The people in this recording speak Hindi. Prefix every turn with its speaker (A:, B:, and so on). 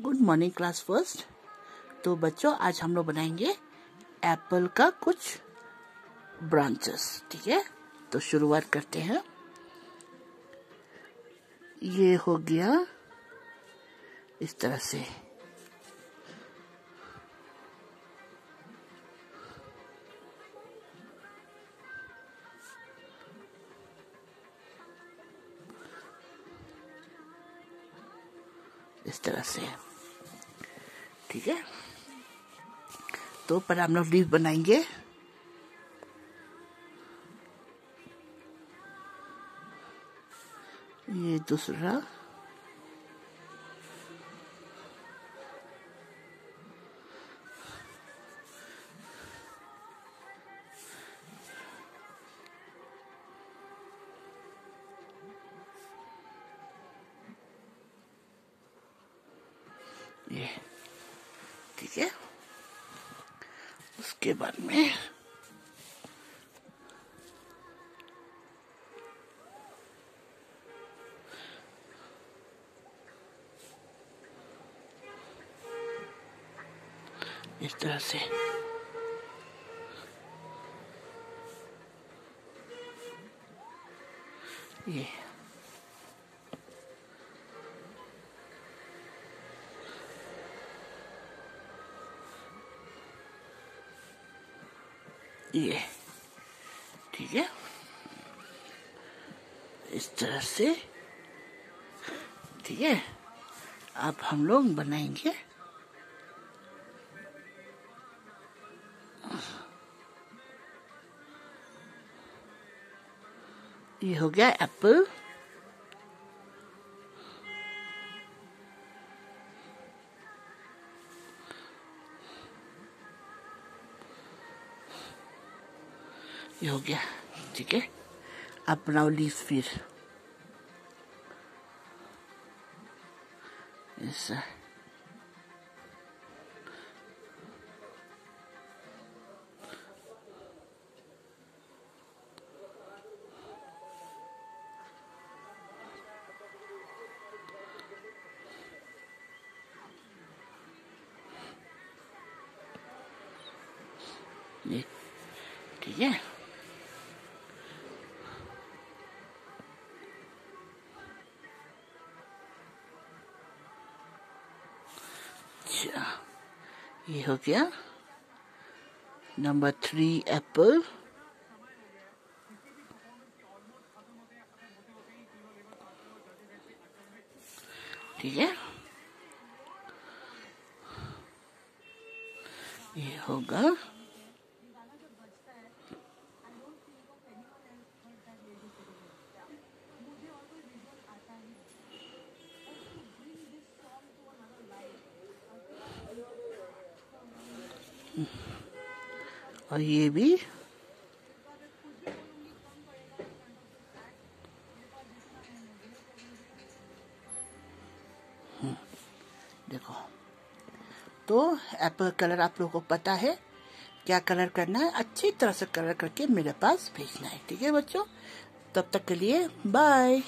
A: गुड मॉर्निंग क्लास फ़र्स्ट तो बच्चों, आज हम लोग बनाएँगे एप्पल का कुछ ब्रांचेस ठीक है? तो शुरुआत करते हैं। ये हो गया इस तरह से। इस तरह से। ठीक है? तो पर हम लोग लीव बनाएँगे। ये दूसरा। ठीक है। उसके बाद में इस तरह से ये ये, ठीक है? इस तरह से, ठीक है? अब हम लोग बनाएँगे। ये हो गया एप्पल। हो गया ठीक है अब बनाओ लीफ फिर ऐसा ये ठीक है अच्छा। ये हो गया। नंबर थ्री एप्पल ठीक है। ये होगा। और ये भी हम्म, देखो। तो एप्पल कलर आप लोगों को पता है क्या कलर करना है अच्छी तरह से कलर करके मेरे पास भेजना है ठीक है बच्चों? तब तक के लिए बाय